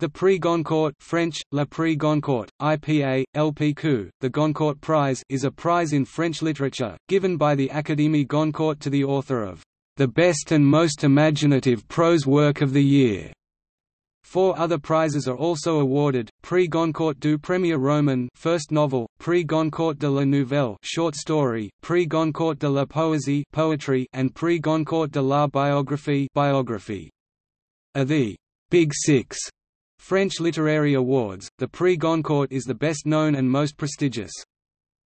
The Prix Goncourt French, Le Prix Goncourt, IPA, LPQ, the Goncourt Prize is a prize in French literature, given by the Académie Goncourt to the author of the best and most imaginative prose work of the year. Four other prizes are also awarded: Prix Goncourt du Premier Roman, first novel; Prix Goncourt de la Nouvelle, short story; Prix Goncourt de la Poésie, poetry; and Prix Goncourt de la Biographie, biography. Are the Big Six French literary awards, the Prix Goncourt is the best known and most prestigious.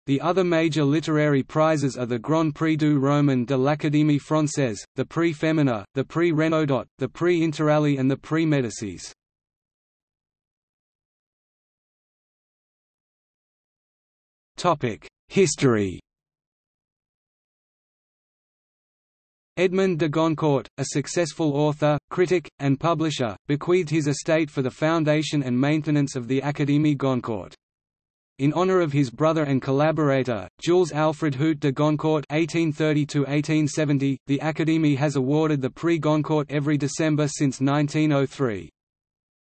The other major literary prizes are the Grand Prix du Roman de l'Académie Française, the Prix Femina, the Prix Renaudot, the Prix Interallié and the Prix Médicis. History Edmond de Goncourt, a successful author, critic, and publisher, bequeathed his estate for the foundation and maintenance of the Académie Goncourt. In honor of his brother and collaborator, Jules Alfred Huot de Goncourt (1830–1870), the Académie has awarded the Prix Goncourt every December since 1903.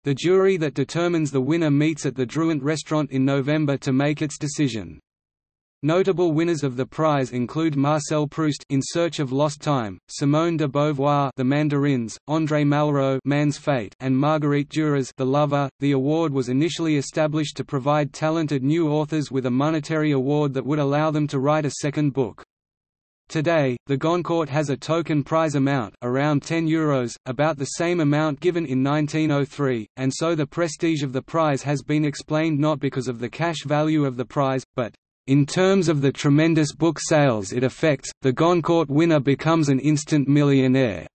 The jury that determines the winner meets at the Drouant restaurant in November to make its decision. Notable winners of the prize include Marcel Proust in Search of Lost Time, Simone de Beauvoir The Mandarins, André Malraux Man's Fate and Marguerite Duras The Lover. The award was initially established to provide talented new authors with a monetary award that would allow them to write a second book. Today, the Goncourt has a token prize amount around 10 euros, about the same amount given in 1903, and so the prestige of the prize has been explained not because of the cash value of the prize, but in terms of the tremendous book sales it affects, the Goncourt winner becomes an instant millionaire.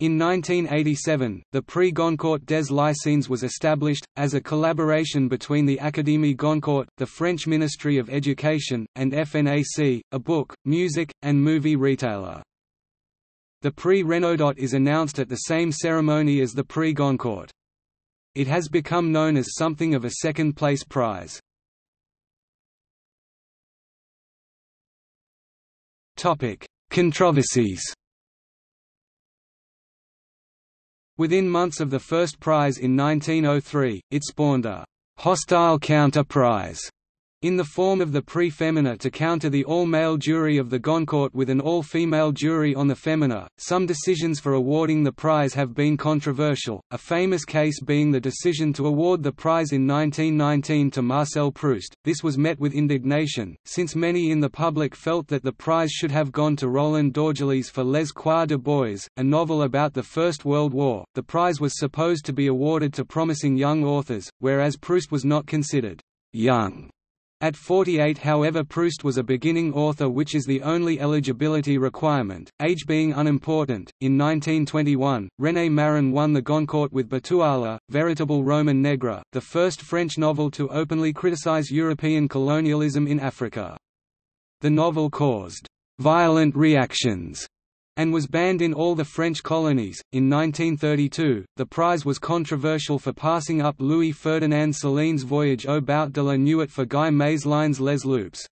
In 1987, the Prix Goncourt des Lycéens was established, as a collaboration between the Académie Goncourt, the French Ministry of Education, and FNAC, a book, music, and movie retailer. The Prix Renaudot is announced at the same ceremony as the Prix Goncourt. It has become known as something of a second-place prize. Topic: Controversies. Within months of the first prize in 1903, it spawned a hostile counter-prize in the form of the Prix Femina to counter the all-male jury of the Goncourt with an all-female jury on the Femina. Some decisions for awarding the prize have been controversial, a famous case being the decision to award the prize in 1919 to Marcel Proust. This was met with indignation, since many in the public felt that the prize should have gone to Roland Dorgelès for Les Croix de Bois, a novel about the First World War. The prize was supposed to be awarded to promising young authors, whereas Proust was not considered young at 48 however Proust was a beginning author which is the only eligibility requirement, age being unimportant. In 1921, René Maran won the Goncourt with Batuala, Véritable Roman Negra, the first French novel to openly criticize European colonialism in Africa. The novel caused violent reactions and was banned in all the French colonies. In 1932, the prize was controversial for passing up Louis Ferdinand Céline's Voyage au bout de la nuit for Guy Mazeline's Les Loups.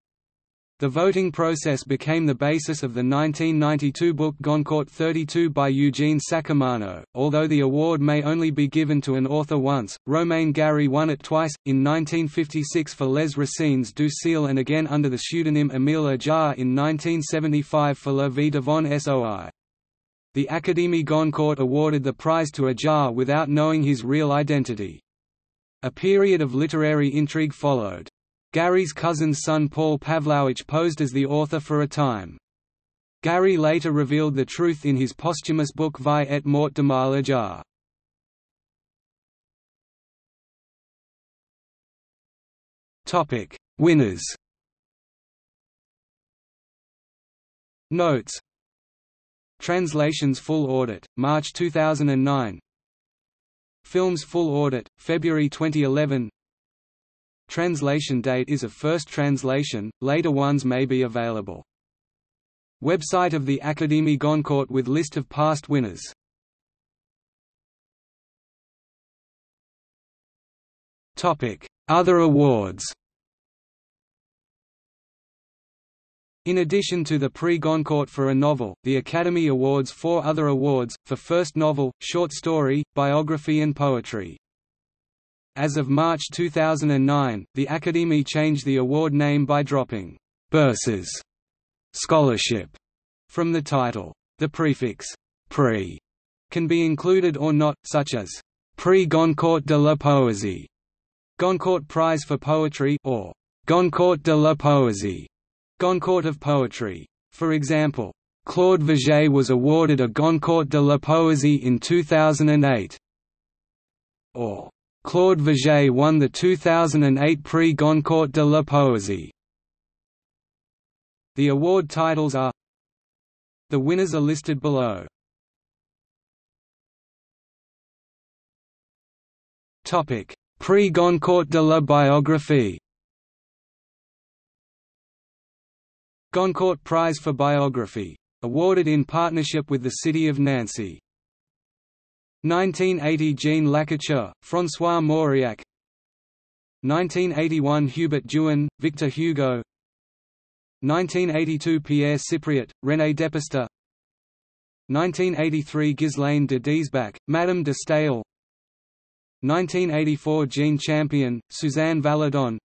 The voting process became the basis of the 1992 book Goncourt 32 by Eugene Saccomano. Although the award may only be given to an author once, Romain Gary won it twice, in 1956 for Les Racines du Ciel and again under the pseudonym Émile Ajar in 1975 for La Vie devant Soi. The Académie Goncourt awarded the prize to Ajar without knowing his real identity. A period of literary intrigue followed. Gary's cousin's son Paul Pavlowitch posed as the author for a time. Gary later revealed the truth in his posthumous book Vie et mort d'Émile Ajar. Topic: Winners. Notes. Translations Full Audit, March 2009. Films Full Audit, February 2011. Translation date is a first translation, later ones may be available. Website of the Académie Goncourt with list of past winners Other awards In addition to the Prix Goncourt for a novel, the Academy awards four other awards, for first novel, short story, biography and poetry. As of March 2009, the Académie changed the award name by dropping «Bourses» scholarship from the title. The prefix «prix» can be included or not, such as Prix Goncourt de la Poésie, Goncourt Prize for Poetry, or Goncourt de la Poésie, Goncourt of Poetry. For example, Claude Vigée was awarded a Goncourt de la Poésie in 2008. Or, Claude Vigée won the 2008 Prix Goncourt de la Poésie. The award titles are The winners are listed below. Topic: Prix Goncourt de la Biographie. Goncourt Prize for Biography. Awarded in partnership with the City of Nancy. 1980 Jean Lacouture, François Mauriac. 1981 Hubert Drouin, Victor Hugo. 1982 Pierre Cypriot, René Depestre 1983 Ghislaine de Diesbach, Madame de Staël. 1984 Jean Champion, Suzanne Valadon.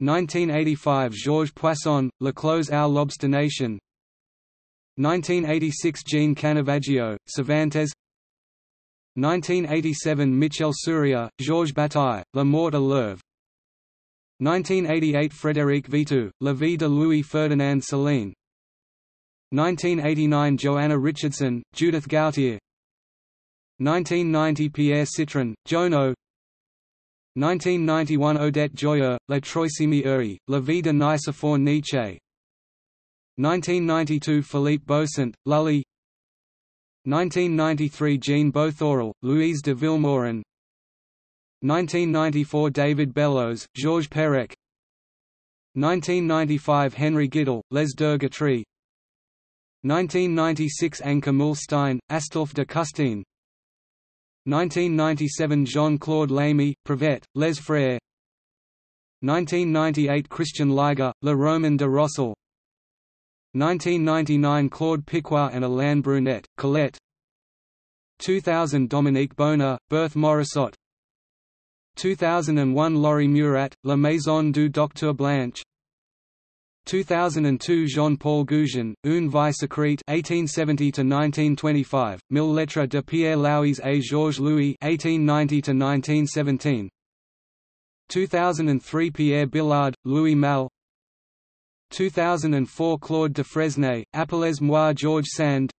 1985 Georges Poisson, Le Clos à l'Obstination. 1986 Jean Canavaggio, Cervantes 1987 Michel Surya, Georges Bataille, La Mort à l'œuvre 1988 Frédéric Vitoux, La vie de Louis Ferdinand Céline. 1989 Joanna Richardson, Judith Gautier. 1990 Pierre Citron, Giono. 1991 Odette Joyeux, La Troisième Heure, La vie de Nicephore Nietzsche. 1992 Philippe Beaussant, Lully 1993 Jean Bothorel, Louise de Vilmorin. 1994 David Bellos, Georges Perec. 1995 Henri Gidel, Les Durgatry 1996 Anka Muhlstein, Astolphe de Custine. 1997 Jean-Claude Lamy, Prévert, Les Frères. 1998 Christian Liger, Le Roman de Rossel 1999 Claude Pichois and Alain Brunet, Colette. 2000 Dominique Bona, Berthe Morisot. 2001 Laure Murat, La Maison du Docteur Blanche. 2002 Jean-Paul Goujon, Une vie secrète 1870–1925, Mille lettres de Pierre Louys et Georges Louis 1890–1917 2003 Pierre Billard, Louis Malle 2004 Claude de Fresnay, Appelez-moi Georges Sand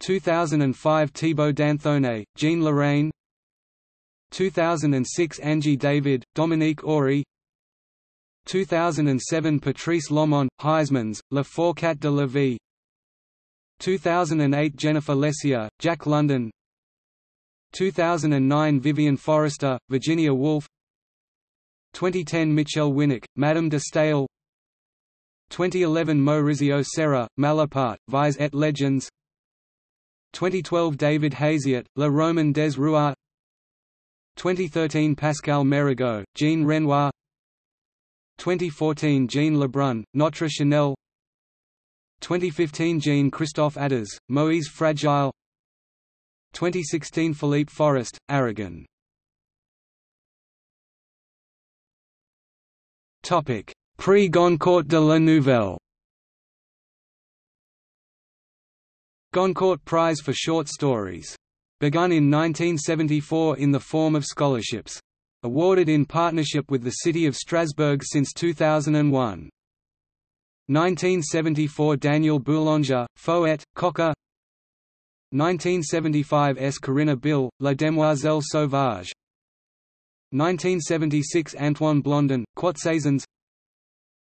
2005 Thibaut d'Anthonay, Jean Lorrain 2006 Angie David, Dominique Aury 2007 Patrice Lomont, Huysmans, La Fourcade de la Vie 2008 Jennifer Lesieur, Jack London 2009 Viviane Forrester, Virginia Woolf 2010 Michel Winock, Madame de Staël 2011 Maurizio Serra, Malaparte, Vies et Legends. 2012 David Haziot, Le Roman des Rois. 2013 Pascal Mérigeau, Jean Renoir. 2014 Jean Lebrun, Notre Chanel. 2015 Jean Christophe Adders, Moïse Fragile. 2016 Philippe Forest, Aragon Prix Goncourt de la Nouvelle Goncourt Prize for Short Stories. Begun in 1974 in the form of scholarships. Awarded in partnership with the city of Strasbourg since 2001. 1974 Daniel Boulanger, Fouet, Cocker 1975 S. Corinna Bill, La Demoiselle Sauvage 1976 Antoine Blondin, Quatsaisons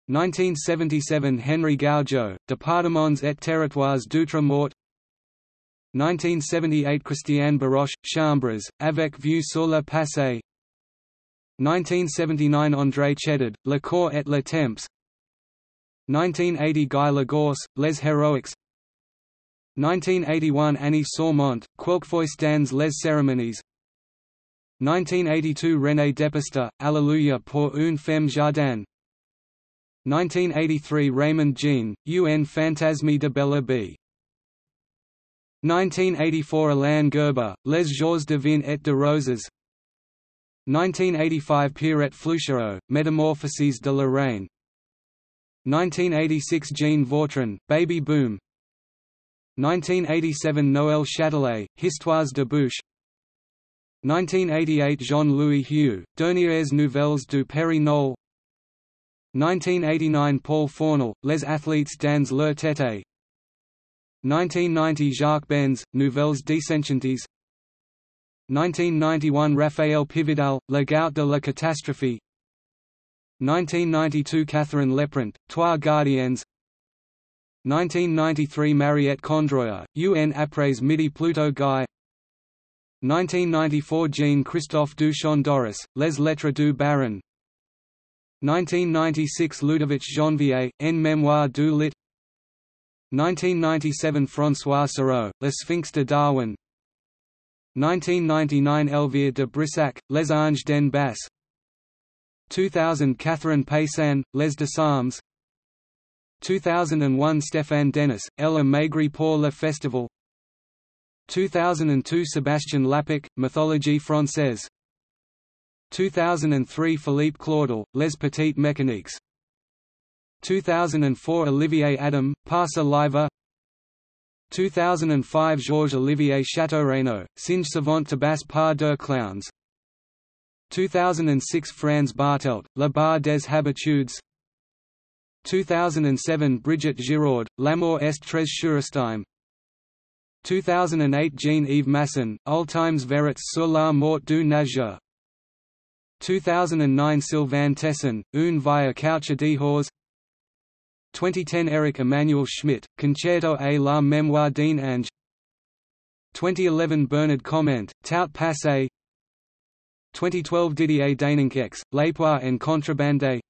1977 Henri Gougaud, Départements et territoires d'outre-mort 1978 Christiane Baroche, Chambres, avec vue sur le passé. 1979 André Chédid, Le Corps et le Temps. 1980 Guy Lagorce, Les Héroïques. 1981 Annie Saumont, Quelquefois dans les cérémonies. 1982 René Depestre, Alléluia pour une femme jardin 1983 Raymond Jean, Un fantasme de Bella B. 1984 Alain Gerber, Les jours de vin et de roses. 1985 Pierrette Fleutiaux, Metamorphoses de Lorraine 1986 Jean Vautrin, Baby Boom. 1987 Noël Châtelet, Histoires de Bouche 1988 Jean-Louis Hugh, Dernières Nouvelles du Père Noël 1989 Paul Fournel, Les athlètes dans leur tête. 1990 Jacques Benz, Nouvelles Desenchanties 1991 Raphaël Pividal, Le Gout de la Catastrophe. 1992 Catherine Lépront, Trois Gardiens. 1993 Mariette Condroyer, UN Après Midi Pluto Guy. 1994 Jean-Christophe Duchon Doris, Les Lettres du Baron 1996 Ludovic Janvier, En Mémoire du Lit. 1997 François Sarraut, Le Sphinx de Darwin. 1999 Elvire de Brissac, Les Anges d'en Basse. 2000 Catherine Paysan, Les Psalms 2001 Stéphane Denis, Elle Maigri pour le Festival. 2002 Sébastien Lapaque, Mythologie française 2003 Philippe Claudel, Les Petites Mécaniques. 2004 Olivier Adam, Passa Liva. 2005 Georges-Olivier Châteaurenaud, Singe savant Tabas par deux clowns. 2006 Franz Bartelt, La Barre des Habitudes. 2007 Brigitte Giraud, L'amour est très surestime 2008 Jean-Yves Masson, Old Times verrets sur la mort du nageur 2009 Sylvain Tesson, Un vie couche d'hors 2010 Eric Emmanuel Schmitt, Concerto et la mémoire d'un ange. 2011 Bernard Comment, Tout passé. 2012 Didier Daeninckx, L'Époire en contrebande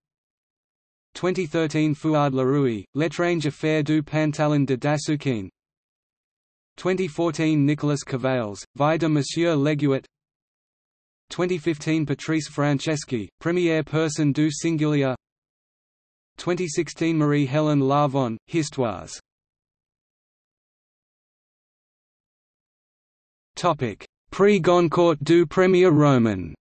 2013 Fouad Laroui, L'étrange affaire du pantalon de Dassoukine 2014 Nicolas Cavaillès, Vie de Monsieur Leguet 2015 Patrice Franceschi, Première personne du singulier. 2016 Marie-Hélène Lafon, Histoires. Prix Goncourt du Premier Roman.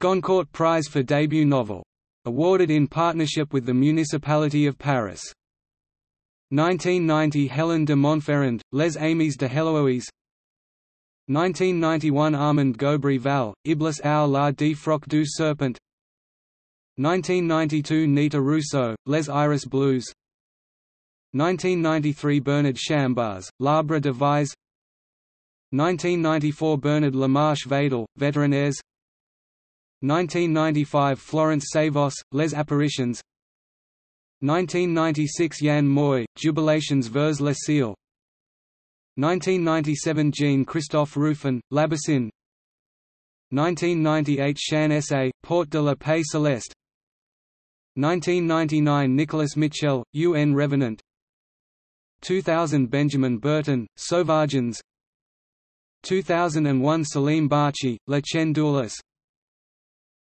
Goncourt Prize for Debut Novel. Awarded in partnership with the Municipality of Paris. 1990 Helen de Montferrand, Les Amis de Heloise 1991 Armand Gobry Val, Iblis au la Defroque du Serpent. 1992 Nita Russo, Les Iris Blues. 1993 Bernard Chambaz, L'Arbre de Vise. 1994 Bernard Lamarche Vadel, Veterinaires. 1995 Florence Savos, Les Apparitions. 1996 Jan Moy, Jubilations vers le ciel 1997 Jean-Christophe Rufin, L'Abyssin 1998 Shan S.A., Port de la Paix Celeste 1999 Nicolas Michel, UN Revenant. 2000 Benjamin Berton, Sauvageons. 2001 Salim Bachi, Le Chen Doulis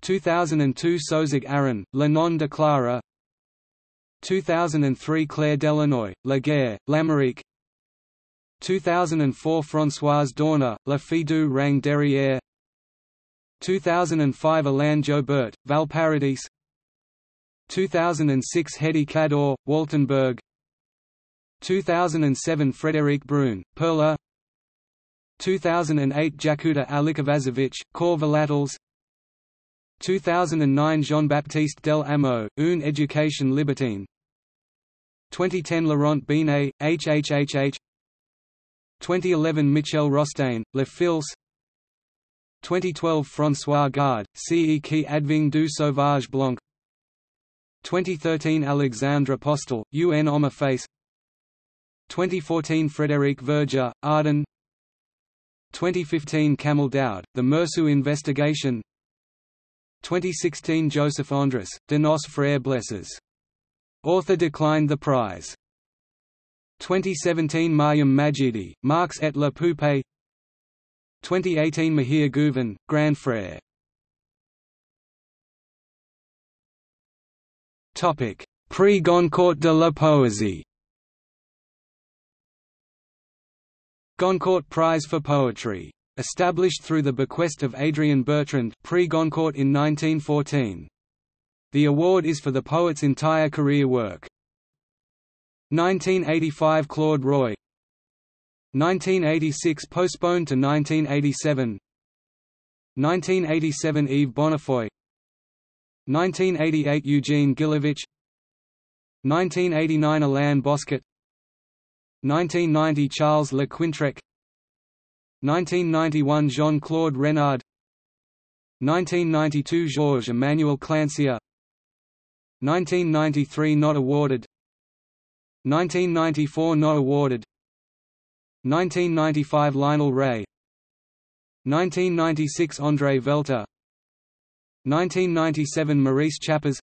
2002 Sozig Aaron, Le Nom de Clara. 2003 Claire Delannoy, La Guerre, L'Amérique 2004 Françoise Dorner, La Fille du Rang derrière. 2005 Alain Jobert, Valparadis. 2006 Hédi Kaddour, Waltenberg. 2007 Frédéric Brun, Perla. 2008 Jakuta Alikavazovic, Cor Volatils 2009 Jean-Baptiste Del Amo, Une éducation libertine. 2010 Laurent Binet, HHHH 2011 Michel Rostain, Le Fils. 2012 François Garde, Ce qui adving du Sauvage Blanc. 2013 Alexandre Postel, UN Homme Face. 2014 Frédéric Verger, Arden. 2015 Kamel Daoud, The Meursault Investigation. 2016 Joseph Andras, De nos frères blesses. Author declined the prize. 2017 Maryam Madjidi, Marx et la Poupée 2018 Mahir Guven, Grand Frère Prix Goncourt de la Poésie. Goncourt Prize for Poetry. Established through the bequest of Adrien Bertrand Prix Goncourt in 1914. The award is for the poet's entire career work. 1985 Claude Roy. 1986 postponed to 1987 1987 Yves Bonnefoy. 1988 Eugène Guillevic. 1989 Alain Bosquet. 1990 Charles Le Quintrec. 1991 Jean-Claude Renard. 1992 Georges Emmanuel Clancier 1993 Not awarded 1994 Not awarded. 1995 Lionel Ray. 1996 André Velter. 1997 Maurice Chappaz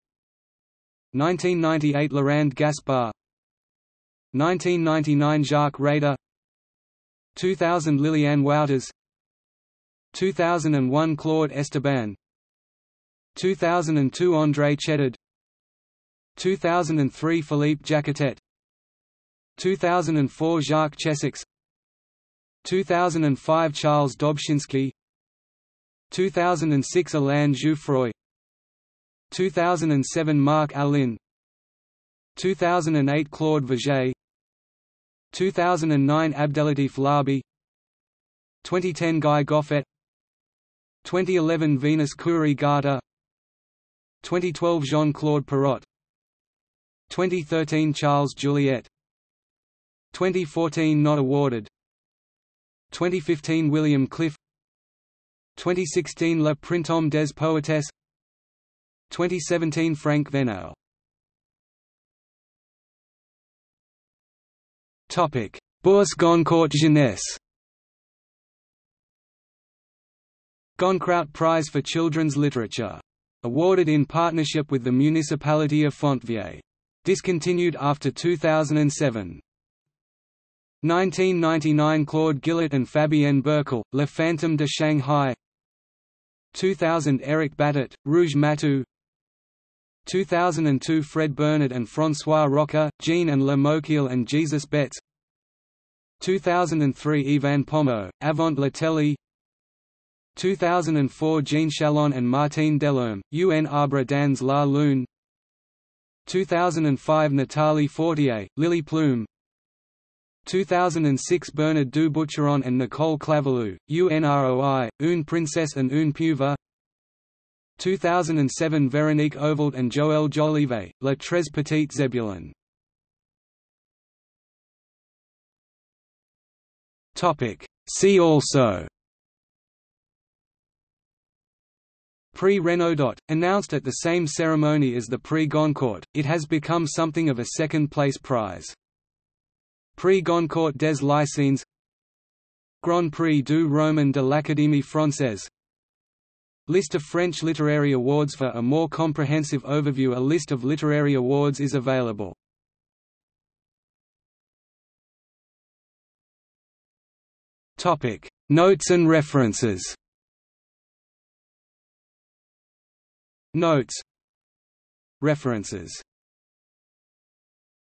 1998 Lorand Gaspar 1999 Jacques Réda 2000 Liliane Wouters. 2001 Claude Esteban. 2002 André Chédid. 2003 Philippe Jaccottet 2004 Jacques Chessex 2005 Charles Dobzynski 2006 Alain Jouffroy 2007 Marc Alyn 2008 Claude Vigée 2009 Abdellatif Laâbi 2010 Guy Goffet 2011 Venus Khoury Ghata 2012 Jean-Claude Pirotte 2013 Charles Juliet 2014 Not awarded 2015 William Cliff 2016 Le Printemps des Poètes 2017 Franck Venaille Topic: Bourse Goncourt Jeunesse. Goncourt Prize for Children's Literature. Awarded in partnership with the municipality of Fontvieille. Discontinued after 2007. 1999 Claude Gillet and Fabienne Berkel, Le Fantôme de Shanghai. 2000 Eric Battut, Rouge Matou. 2002 Fred Bernard and François Roca, Jean and Le and Jesus Betts. 2003 Ivan Pommaux, Avant la Télé. 2004 Jean Chalon and Martine Delorme, Un arbre dans la lune. 2005 Nathalie Fortier, Lily Plume 2006 Bernard du Boucheron and Nicole Clavelou, UNROI, Une princesse and une pieuvre 2007 Véronique Ovaldé and Joël Jolivet, La Très Petite Zebulon. See also Prix Renaudot, announced at the same ceremony as the Prix Goncourt, it has become something of a second-place prize. Prix Goncourt des Lycéens Grand Prix du Roman de l'Académie Française. List of French literary awards For a more comprehensive overview a list of literary awards is available. Notes and references. Notes. References